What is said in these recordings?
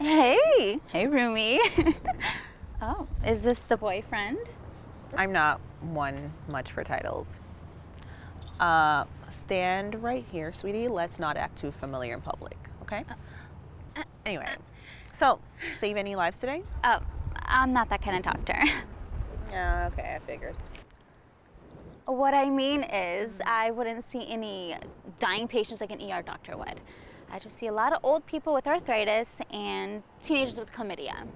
Hey, hey, Rumi. oh, is this the boyfriend? I'm not one much for titles. Uh, stand right here, sweetie. Let's not act too familiar in public, okay? Anyway, so save any lives today? Oh, I'm not that kind of doctor. Yeah, okay, I figured. What I mean is, I wouldn't see any dying patients like an ER doctor would. I just see a lot of old people with arthritis and teenagers with chlamydia.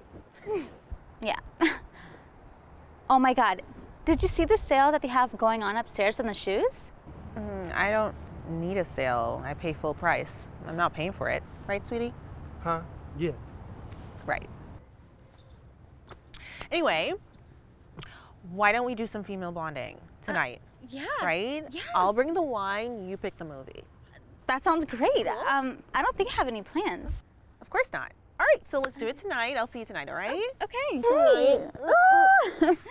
yeah. oh my God. Did you see the sale that they have going on upstairs on the shoes? Mm, I don't need a sale. I pay full price. I'm not paying for it, right, sweetie? Huh? Yeah. Right. Anyway, why don't we do some female bonding tonight? Yeah. right? yes. I'll bring the wine, you pick the movie. That sounds great. Um, I don't think I have any plans. Of course not. All right, so let's do it tonight. I'll see you tonight, all right? Okay. Tonight.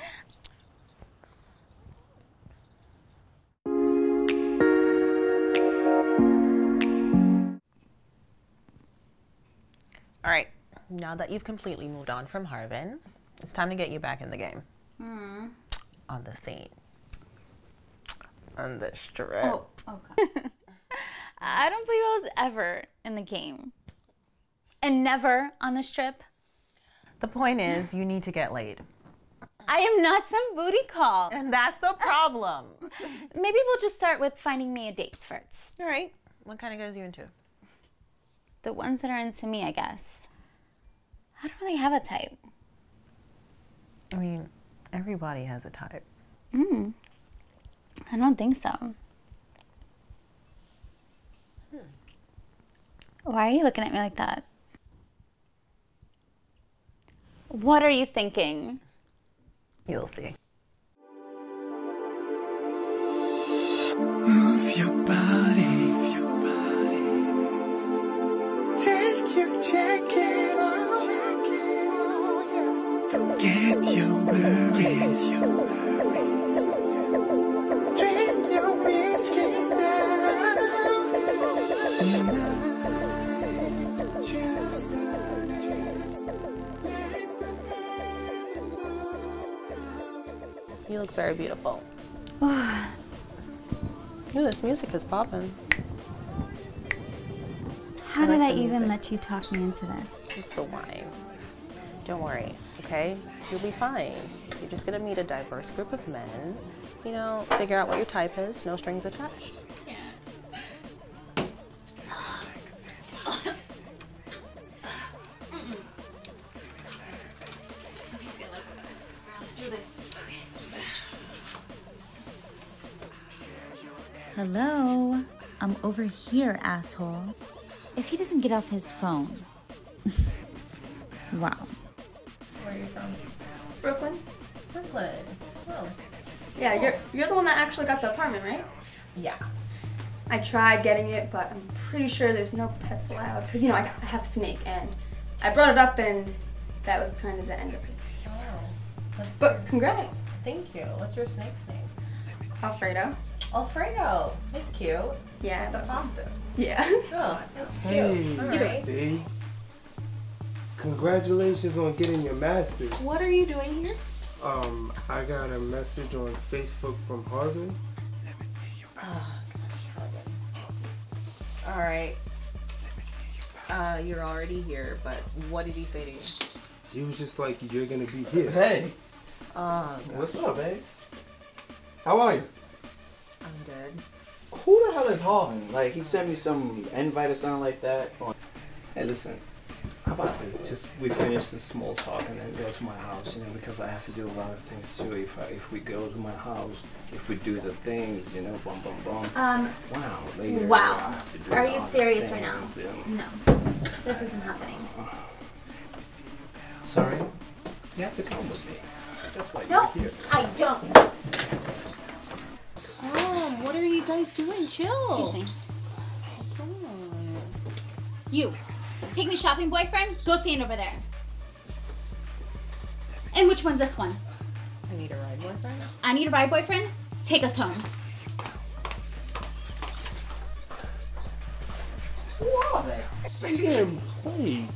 All right, now that you've completely moved on from Harvin, it's time to get you back in the game. On the scene. On the strip. Oh, oh God. I don't believe I was ever in the game. And never on this trip. The point is, you need to get laid. I am not some booty call. And that's the problem. Maybe we'll just start with finding me a date first. All right. What kind of guys are you into? The ones that are into me, I guess. I don't really have a type. I mean, everybody has a type. Mm. I don't think so. Why are you looking at me like that? What are you thinking? You'll see. You look very beautiful. Ooh, this music is popping. How I did like I even music. let you talk me into this? It's the wine. Don't worry, okay? You'll be fine. You're just gonna meet a diverse group of men. You know, figure out what your type is, no strings attached. Hello? I'm over here, asshole. If he doesn't get off his phone. wow. Where are you from? Brooklyn? Brooklyn. Oh. Yeah, you're you're the one that actually got the apartment, right? Yeah. I tried getting it, but I'm pretty sure there's no pets allowed because you know I, I have a snake and I brought it up and that was kind of the end of it. Oh. But congrats, Thank you. What's your snake's name? Alfredo. Alfredo. It's cute. Yeah, The but pasta. yeah. Oh, that's cute. Hey, All right. babe. Congratulations on getting your master's. What are you doing here? Um, I got a message on Facebook from Harvin. Let me see you back. Oh, gosh, Harvin. All right. Let me see you back. Uh, you're already here, but what did he say to you? He was just like, "You're gonna be here." Hey, Oh, what's up, babe? How are you? I'm dead. Who the hell is Harvin? Like, he sent me some invite or something like that. Hey, listen. How about this? Just we finish this small talk and then go to my house, you know, because I have to do a lot of things too. If I, if we go to my house, if we do the things, you know, bum bum bum. Um, Wow. Later, Wow. I have to do Are you lot of serious right now? things, you know. no. This isn't happening. Sorry. You have to come with me. That's why No, you're here. I don't. Mom, what are you guys doing? Chill. Excuse me. You, take me shopping, boyfriend. Go stand over there. And which one's this one? I need a ride, boyfriend. I need a ride, boyfriend. Take us home. Who are they? Damn, play.